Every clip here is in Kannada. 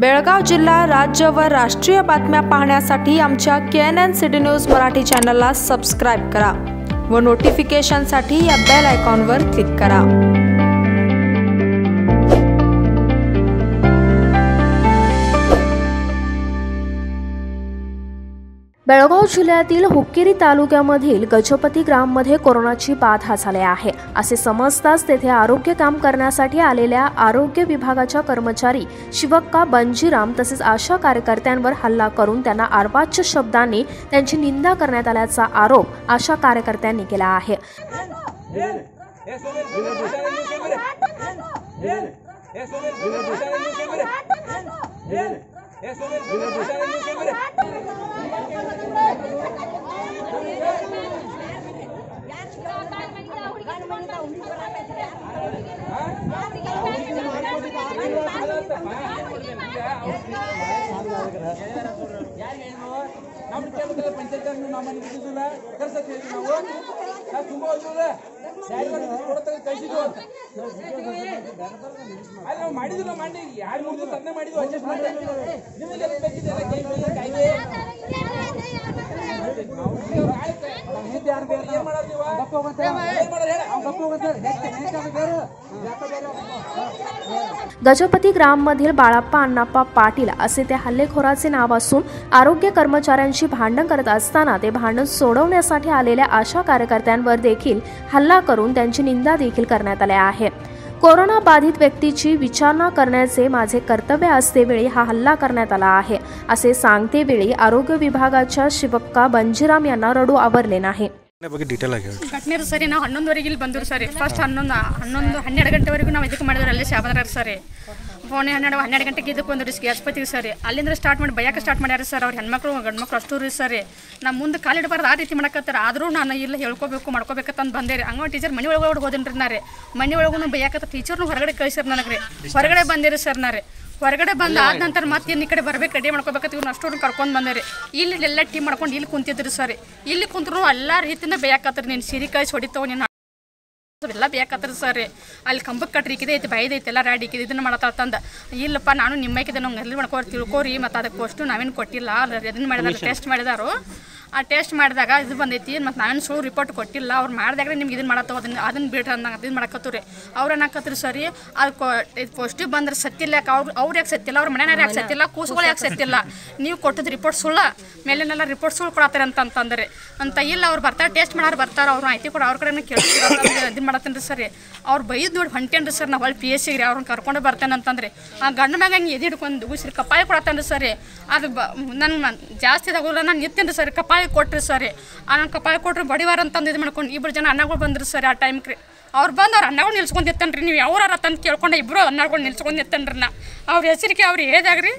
बेळगाव जिल्हा राज्य व राष्ट्रीय बातम्या पाहण्यासाठी आमच्या K N N city news Marathi चॅनलला सबस्क्राईब करा व नोटिफिकेशनसाठी या बेल आयकॉनवर क्लिक करा. बेळगाव जिल्ह्यातील हुक्केरी तालुक्यामधील गजपती ग्राममध्ये कोरोनाची बाधा झाली आहे असे समजताच तेथे आरोग्य काम करण्यासाठी आलेल्या आरोग्य विभागाच्या कर्मचारी शिवक्का बंजीराम तसेच आशा कार्यकर्त्यांवर हल्ला करून त्यांना अर्वाच्य शब्दांनी त्यांची निंदा करण्यात आल्याचा आरोप आशा कार्यकर्त्यांनी केला आहे ಯಾರು ಯಾರಿಗೆ ನಮ್ಮ ಕೇಳ್ಬೇಕಲ್ಲ ಪಂಚಾಯತ್ ನಮ್ಮ ನಾವು. ತುಂಬ ನಾವು ಮಾಡಿದಿಲ್ಲ ಮಾಡಿ. ಯಾರು ಮೂರು ದಿವಸ ಅದನ್ನೇ ಮಾಡಿದ್ವು ಅಡ್ಜಸ್ಟ್ ಮಾಡಿ गजपती ग्राममधील बाळाप्पा अण्णाप्पा पाटील असे त्या हल्लेखोराचे नाव असून आरोग्य कर्मचाऱ्यांशी भांडण करत असताना ते भांडण सोडवण्यासाठी आलेल्या आशा कार्यकर्त्यांवर देखील हल्ला करून त्यांची निंदा देखील करण्यात आली आहे कोरोना बाधित व्यक्तीची विचारणा करण्याचे माझे कर्तव्य असतेवेळी हा हल्ला करण्यात आला आहे असे सांगतेवेळी आरोग्य विभागाच्या शिवक्का बंजीराम यांना रडू आवरले नाही. ಬಗ್ಗೆ ಡೀಟೇಲ್ ಆಗಿ ಘಟನೆ ಸರಿ, ನಾವು ಹನ್ನೊಂದುವರೆಗೆ ಇಲ್ಲಿ ಬಂದರು ಸರಿ. ಫಸ್ಟ್ ಹನ್ನೊಂದು ಹನ್ನೊಂದು, ಹನ್ನೆರಡು ಗಂಟೆವರೆಗೂ ನಾವು ಇದಕ್ಕೆ ಮಾಡಿದ್ರು ಅಲ್ಲಿ ಶಾಬನಗರ ಸರಿ. ಫೋನೆ ಹನ್ನೆರಡು ಹನ್ನೆರಡು ಗಂಟೆಗೆ ಇದಕ್ಕೆ ಬಂದರು ಆಸ್ಪತ್ರೆಗೆ ಸರಿ. ಅಲ್ಲಿಂದ ಸ್ಟಾರ್ಟ್ ಮಾಡಿ ಬಯಕ್ಕೆ ಸ್ಟಾರ್ಟ್ ಮಾಡ್ಯಾರ ಸರ್ ಅವ್ರ ಹೆಣ್ಮಕ್ಳು, ಗಂಡ್ಮಕ್ಳು ಅಷ್ಟು ರೀ ಸರಿ. ನಮ್ಮ ಮುಂದೆ ಕಾಲಿಡಬಾರ್ದು ಆ ರೀತಿ ಮಾಡಕತ್ತಾರ. ಆದರೂ ನಾನು ಇಲ್ಲ ಹೇಳ್ಕೋಬೇಕು ಮಾಡ್ಕೋಬೇಕಂತ ಬಂದೆ ರೀ. ಹಂಗ ಟೀಚರ್ ಮನೆ ಒಳಗೆ ಹೋದಿನ್ರಿ ನಾ ರೀ. ಮನೆ ಒಳಗೂ ಬೈಯಾಕತ್ತ ಟೀಚರ್ನು ಹೊರಗಡೆ ಕಳಿಸ್ಯಾರ ನನಗೆ ರೀ. ಹೊರಗಡೆ ಬಂದಿರಿ ಸರ್ ನಾ ರೀ. ಹೊರಗಡೆ ಬಂದ ಆದ ನಂತರ ಮತ್ತೆ ಇನ್ನು ಈ ಕಡೆ ಬರ್ಬೇಕು ರೆಡಿ ಮಾಡ್ಕೋಬೇಕಂತ ಇವ್ರು ಅಷ್ಟು ಕರ್ಕೊಂಡು ಬಂದಿರಿ ಇಲ್ಲಿ ಎಲ್ಲ ಟೀಮ್ ಮಾಡ್ಕೊಂಡು ಇಲ್ಲಿ ಕುಂತಿದ್ರು ಸರಿ. ಇಲ್ಲಿ ಕುಂತ್ರು ಎಲ್ಲ ರೀತಿಯಿಂದ ಬೇಯಾಕತ್ರಿ ನೀನು ಸಿರಿ ಕಾಯಿಸಿ ಹೊಡಿತಾವ ನೀನು ಎಲ್ಲ ಬೇಕತ್ರಿ ಸರ್. ಅಲ್ಲಿ ಕಂಬಕ್ಕೆ ಕಟ್ರಿ ಇಕ್ಕಿದೆ ಐತಿ ಬೈದ್ ಐತಿ ಎಲ್ಲ ರಾಡಿ ಇಕ್ಕಿದೆ ಇದನ್ನ ಮಾಡತ್ತಂದ ಇಲ್ಲಪ್ಪ ನಾನು ನಿಮ್ಮೈಕಿದೆ ನಂಗೆ ಎಲ್ಲಿ ಮಾಡ್ಕೋರಿ ತಿಳ್ಕೋರಿ ಮತ್ತು ಅದಕ್ಕೆ ಅಷ್ಟು ನಾವೇನು ಕೊಟ್ಟಿಲ್ಲ ಅದನ್ನ ಮಾಡಿದಾರೆ ಟೆಸ್ಟ್ ಮಾಡಿದಾರು. ಆ ಟೆಸ್ಟ್ ಮಾಡಿದಾಗ ಇದು ಬಂದೈತಿ. ಮತ್ತು ನಾನೇನು ಸುಳ್ಳು ರಿಪೋರ್ಟ್ ಕೊಟ್ಟಿಲ್ಲ. ಅವ್ರು ಮಾಡಿದಾಗ ನಿಮ್ಗೆ ಇದನ್ನು ಮಾಡತ್ತವ. ಅದನ್ನ ಅದನ್ನು ಬಿಟ್ರೆ ಅಂದಂಗೆ ಇದು ಮಾಡಕತ್ತು ರೀ ಅವ್ರು ಏನಾಕತ್ರಿ ಸರಿ ಅದು ಕೊ, ಇದು ಪಾಸಿಟಿವ್ ಬಂದ್ರೆ ಸತ್ತಿಲ್ಲ ಯಾಕೆ ಅವ್ರು ಅವ್ರು ಯಾಕೆ ಸತ್ತಿಲ್ಲ ಅವ್ರ ಮನೆಯವ್ರು ಯಾಕೆ ಸತ್ತಿಲ್ಲ ಕೂಸುಗಳು ಯಾಕೆ ಸತ್ತಿಲ್ಲ ನೀವು ಕೊಟ್ಟಿದ್ದು ರಿಪೋರ್ಟ್ ಸುಳ್ಳ. ಮೇಲಿನೆಲ್ಲ ರಿಪೋರ್ಟ್ ಸುಳ್ಳು ಕೊಡತ್ತಾರೆ ಅಂತ ಅಂತಂದ್ರೆ. ಅಂತ ಇಲ್ಲ, ಅವ್ರು ಬರ್ತಾರೆ ಟೆಸ್ಟ್ ಮಾಡೋರು ಬರ್ತಾರೆ. ಅವ್ರು ಮಾಹಿತಿ ಕೂಡ, ಅವ್ರ ಕಡೆನೇ ಕೇಳ್ತೀವಿ ಇದು ಮಾಡತ್ತೇನ್ರಿ ಸರಿ. ಅವ್ರು ಬೈದು ನೋಡಿ ಹೊಂಟೇನ್ರಿ ಸರ್. ನಾವು ಅಲ್ಲಿ ಪಿ ಎಸ್ ಸಿಗ್ರಿ ಅವ್ರನ್ನ ಕರ್ಕೊಂಡು ಬರ್ತೇನೆ ಅಂತಂದ್ರೆ. ಆ ಗಂಡ ಮ್ಯಾಗ ಹಂಗೆ ಎದೆ ಹಿಡ್ಕೊಂಡು ಉಸಿರಿ ಕಪ್ಪಾಯ ಕೊಡತ್ತೇನ್ರಿ ಸರಿ. ಅದು ಬ ನನ್ನ ಜಾಸ್ತಿ ತಗೋಲ್ಲ, ನಾನು ಸರಿ. ಸರ್ ಕಪ್ಪಾಯ ಕೊಟ್ರಿ ಸರಿ. ಆ ನಂಗೆ ಕಪ್ಪಾಯ ಕೊಟ್ರಿ ಬಡಿವಾರ ಅಂತಂದು ಇದು ಮಾಡ್ಕೊಂಡು ಇಬ್ಬರು ಜನ ಅನ್ನಗಳು ಬಂದ್ರಿ ಸರಿ ಆ ಟೈಮ್ಗೆ ಅವ್ರು ಬಂದು ಅವ್ರು ಅನ್ನಗಳು ನಿಲ್ಸ್ಕೊಂಡು ನಿತ್ತನ್ರಿ ನೀವು ಯಾವ್ದಾರ ತಂದು ಕೇಳ್ಕೊಂಡು ಇಬ್ಬರು ಅನ್ನಗಳು ನಿಲ್ಸ್ಕೊಂಡು ನಿತ್ತನ್ರಿ ನಾ. ಅವ್ರ ಹೆಸರಿಗೆ ಅವ್ರು ಹೇಳ್ದಾಗ್ರಿ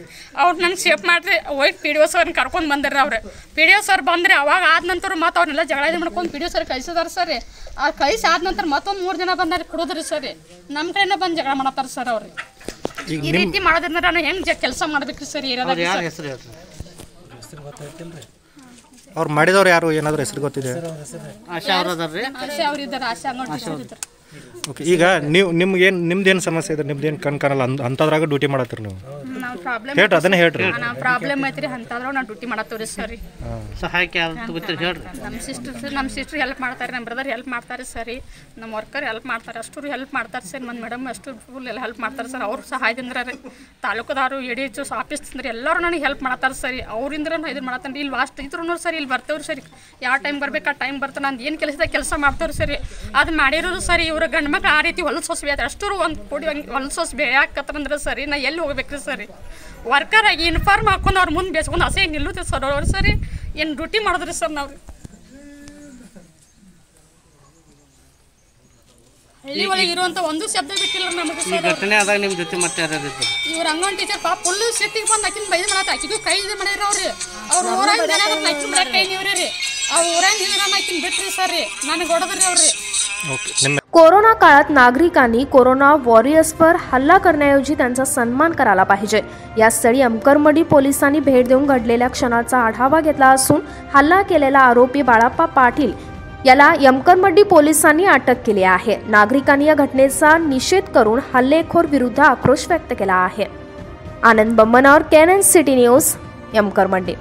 ಅವ್ರು ನನ್ನ ಸೇಫ್ ಮಾಡಿರಿ ವೈಟ್ ಪಿ ಡಿ ಒ ಸರ್ನ ಕರ್ಕೊಂಡು ಬಂದ್ರಿ ಅವ್ರು. ಪಿ ಡಿ ಒ ಸರ್ ಬಂದ್ರೆ ಅವಾಗ ಆದ ನಂತರ ಮತ್ತೆ ಅವ್ರನ್ನೆಲ್ಲ ಜಗಳ ಇದು ಮಾಡ್ಕೊಂಡು ಪಿ ಡಿ ಒ ಸರ್ ಕಳಿಸಿದಾರ ಸರ್. ಆ ಕಳಿಸಿ ಆದ ನಂತರ ಮತ್ತೊಂದು ಮೂರು ಜನ ಬಂದಾರೆ ಕುಡಿದ್ರಿ ಸರಿ. ನಮ್ಮ ಕಡೆಯಿಂದ ಬಂದು ಜಗಳ ಮಾಡತ್ತಾರ ಸರ್ ಅವ್ರಿ. ಈ ರೀತಿ ಮಾಡೋದ್ರಿಂದ ನಾನು ಹೆಂಗೆ ಕೆಲಸ ಮಾಡ್ಬೇಕ್ರಿ ಸರ್ ಇರೋದ್ರಿ ಸರ್? ಅವ್ರು ಮಾಡಿದವ್ರು ಯಾರು? ಏನಾದರೂ ಹೆಸರು ಗೊತ್ತಿದೆ ಆಶಾ ಅವ್ರು ಇದ್ದಾರೆ ಆಶಾ ಅಂಗಡಿ ಸರ್ ಇದ್ದಾರೆ. ಓಕೆ ಈಗ ನೀವು ನಿಮ್ಗೆ ಏನು ನಿಮ್ದೇನು ಸಮಸ್ಯೆ ಇದೆ? ನಿಮ್ದೇನು ಕಣ್ ಕಾಣಲ್ಲ ಅಂತದ್ರಾಗ ಅಂಥದ್ರಾಗ ಡ್ಯೂಟಿ ಮಾಡತ್ತೀರಿ ನೀವು? ನಾವು ಪ್ರಾಬ್ಲಮ್ ಹೇಳ್ರಿ ಅದನ್ನ ಹೇಳ್ರಿ. ನಾವು ಪ್ರಾಬ್ಲಮ್ ಐತ್ರಿ ಅಂತಂದ್ರೆ ನಾವು ಡ್ಯೂಟಿ ಮಾಡತ್ತವ್ರಿ ಸರಿ ಸಹಾಯಕ್ಕೆ ಹೇಳ್ರಿ. ನಮ್ಮ ಸಿಸ್ಟರ್ ನಮ್ಮ ಸಿಸ್ಟರ್ ಹೆಲ್ಪ್ ಮಾಡ್ತಾರೆ ನಮ್ಮ ಬ್ರದರ್ ಹೆಲ್ಪ್ ಮಾಡ್ತಾರೆ ಸರಿ ನಮ್ಮ ವರ್ಕರ್ ಹೆಲ್ಪ್ ಮಾಡ್ತಾರೆ ಅಷ್ಟು ಹೆಲ್ಪ್ ಮಾಡ್ತಾರೆ ಸರ್ ನನ್ನ ಮೇಡಮ್ ಅಷ್ಟು ಫುಲ್ ಎಲ್ಲ ಹೆಲ್ಪ್ ಮಾಡ್ತಾರೆ ಸರ್ ಅವ್ರ ಸಹಾಯದಿಂದ ರೀ ತಾಲೂಕುದಾರು ಎ ಡಿ ಎಚ್ ಆಫೀಸ್ ಅಂದ್ರೆ ಎಲ್ಲರೂ ನನಗೆ ಹೆಲ್ಪ್ ಮಾಡ್ತಾರೆ ಸರಿ ಅವರಿಂದ ನಾನು ಇದನ್ನು ಮಾಡ್ತಾನೆ ಇಲ್ಲಿ ವಾಸ್ಟ್ ಇದ್ರು ಸರಿ ಇಲ್ಲಿ ಬರ್ತೇವ್ರಿ ಸರಿ ಯಾವ ಟೈಮ್ ಬರ್ಬೇಕು ಆ ಟೈಮ್ ಬರ್ತಾನೆ ನಾನು ಏನು ಕೆಲಸದ ಕೆಲಸ ಮಾಡ್ತೇವ್ರಿ ಸರಿ ಅದು ಮಾಡಿರೋದು ಸರಿ ಇವ್ರ ಗಂಡು ಮಕ್ಳು ಆ ರೀತಿ ಹೊಲಸೋಸ್ ಬೇಯ್ತಾರೆ ಅಷ್ಟು ಒಂದು ಕೂಡಿ ಹಂಗೆ ಹೊಲಸೋಸ್ ಬೇಯಾಕತ್ತಂದ್ರೆ ಸರಿ ನಾ ಎಲ್ಲಿ ಹೋಗ್ಬೇಕ್ರಿ ಸರಿ ವರ್ಕರ್ ಆಗಿ ಯೂನಿಫಾರ್ಮ್ ಹಾಕೊಂಡು ಅವ್ರ ಮುಂದೆ ಬೇಸ್ಕೊಂಡು ಹಸೆ ನಿಲ್ಲುತ್ತೆ ಸರ್. ಅವ್ರು ಸರಿ ಏನು ಡ್ಯೂಟಿ ಮಾಡಿದ್ರಿ ಸರ್ ನಾವು ಹಳ್ಳಿ ಒಳಗೆ ಇರುವಂತ ಒಂದು ಶಬ್ದ ಬಿಟ್ಟಿಲ್ಲ ನಮಗೆ ಈ ಸರ್ ಘಟನೆ ಆದಾಗ ನಿಮ್ಮ ಜೊತೆ ಮತ್ತೆ ಯಾರ್ಯಾರು ಇದ್ರು? ಇವ್ರ ಅಂಗನ್ ಟೀಚರ್ ಪಾಪ ಫುಲ್ ಸಿಟ್ಟಿಗೆ ಬಂದು ಆಕಿನ ಬೈದ್ ಮಾಡತ್ತ ಆಕಿಗೂ ಕೈ ಇದು ಮಾಡ್ಯಾರ ಅವ್ರಿ. ಅವ್ರ ಊರಾಗ ಕೈ ನೀವ್ರಿ ರೀ ಅವ್ರ ಊರಾಗ ನಿಲ್ರ ಆಕಿನ ಬಿಟ್ರಿ ಸರ್ ರೀ ನನಗೆ ಹೊಡೆದ್ರಿ ಅವ್ರಿ ಓಕೆ ನಿಮ್ಮ कोरोना काळात नागरिकांनी कोरोना वॉरियर्सवर हल्ला करण्याऐवजी त्यांचा सन्मान करायला पाहिजे यास्थळी अमकरमडी पोलिसांनी भेट देऊन घडलेल्या क्षणाचा आढावा घेतला असून हल्ला केलेला आरोपी बाळाप्पा पाटील याला यमकरमड्डी पोलिसांनी अटक केली आहे नागरिकांनी या घटनेचा निषेध करून हल्लेखोर विरुद्ध आक्रोश व्यक्त केला आहे आनंद बम्मनौर कॅनन सिटी न्यूज यमकर मंडी